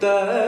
the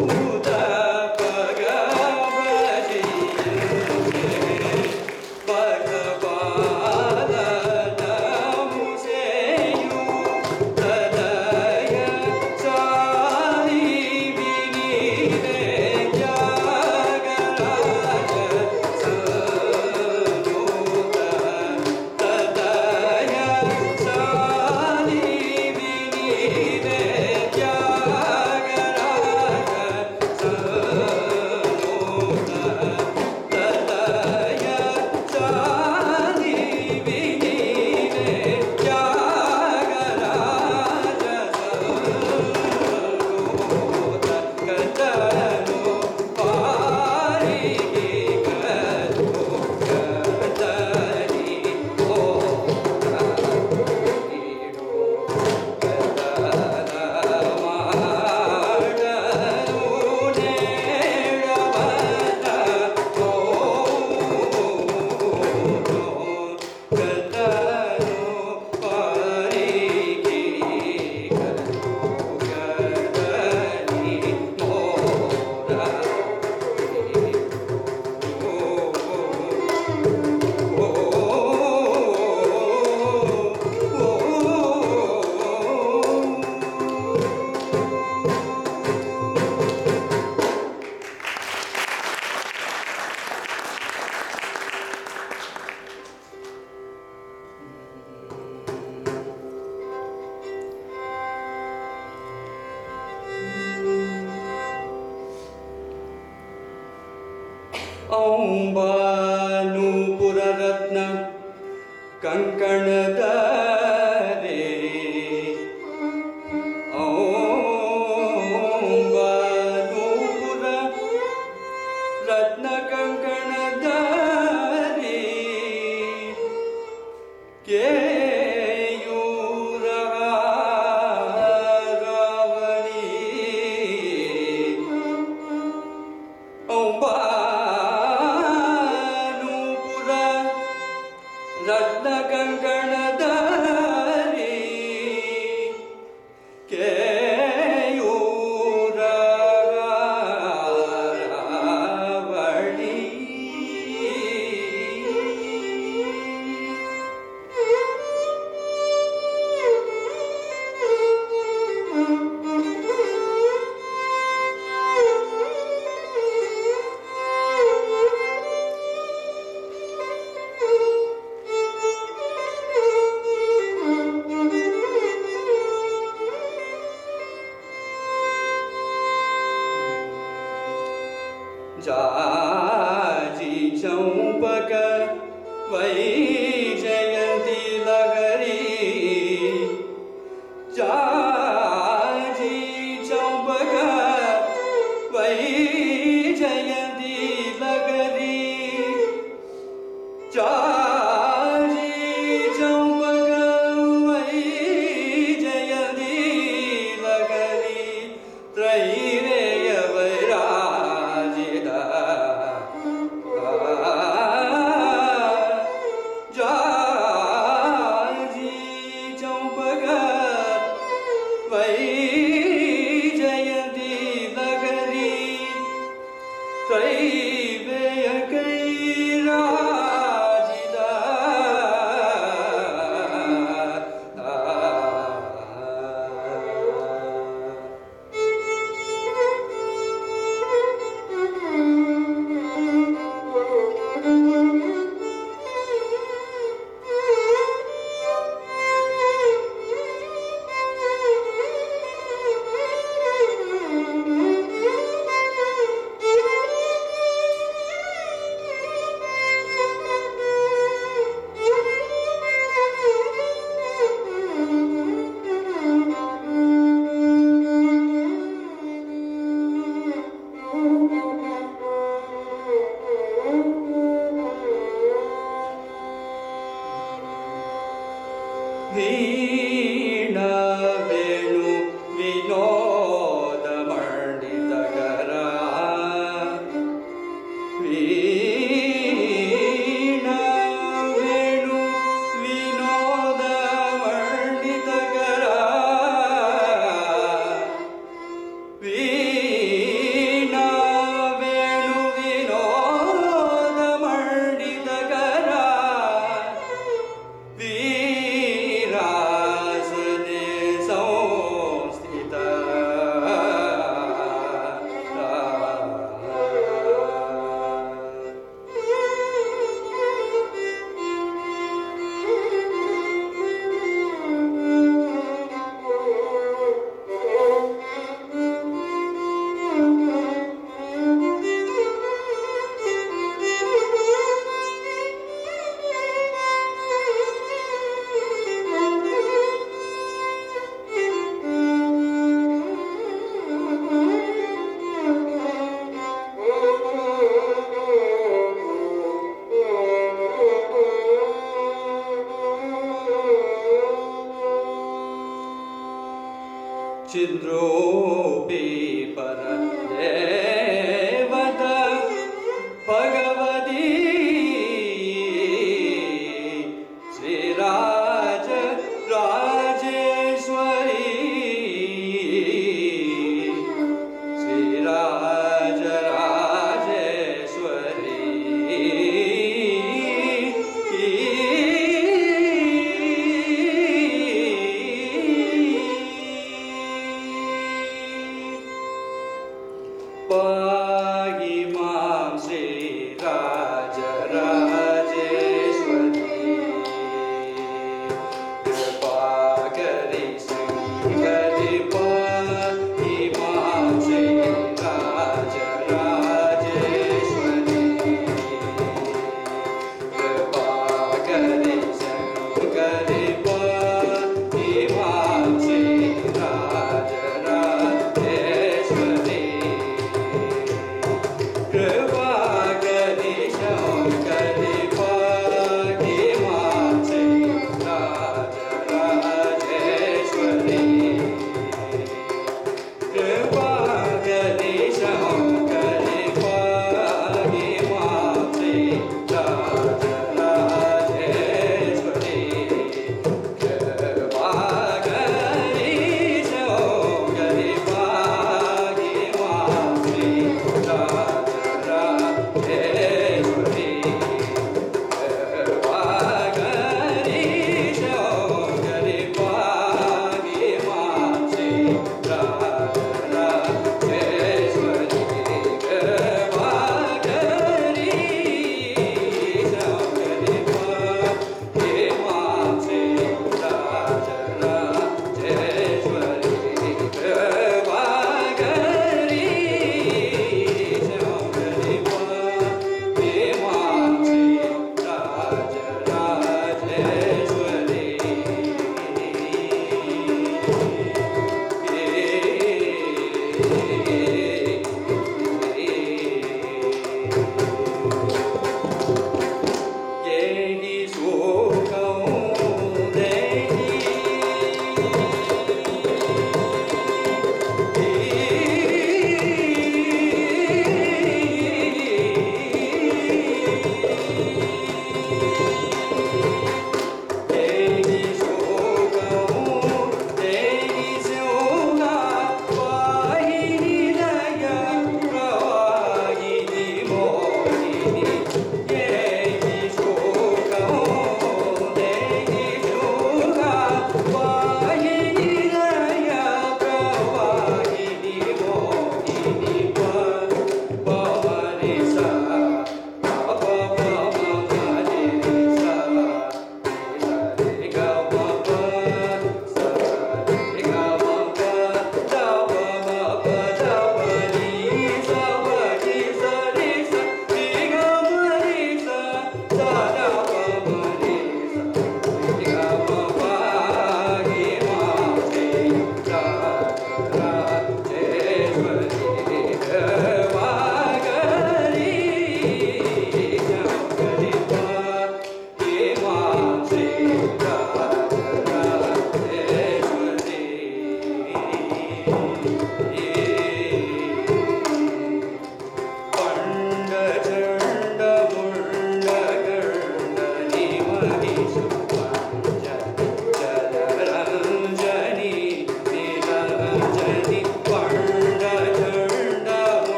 Ooh. ಅಂಬಾನುಪುರ Ratna ಕಂಕಣದ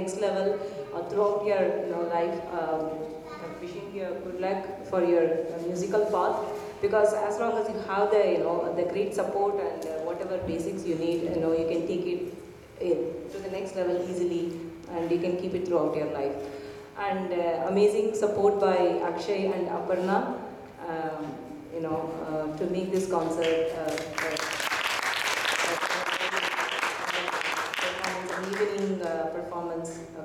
next level uh, throughout your you know, life. Um, wishing you good luck for your uh, musical path because as long as you have the you know the great support and uh, whatever basics you need, you know you can take it in, to the next level easily and you can keep it throughout your life. And uh, amazing support by Akshay and Aparna. Um, you know, uh, to make this concert evening uh, performance, uh,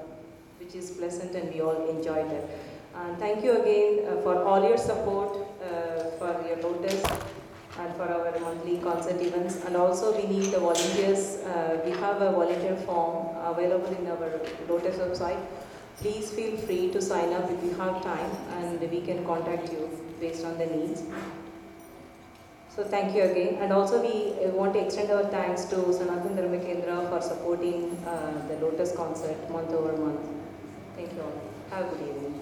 which is pleasant and we all enjoyed it. And thank you again uh, for all your support uh, for your Lotus and for our monthly concert events. And also we need the volunteers. Uh, we have a volunteer form available in our Lotus website. Please feel free to sign up if you have time and we can contact you based on the needs. So thank you again. And also we uh, want to extend our thanks to Sanatan Dharma Kendra for supporting uh, the Lotus concert month over month. Thank you all. Have a good evening.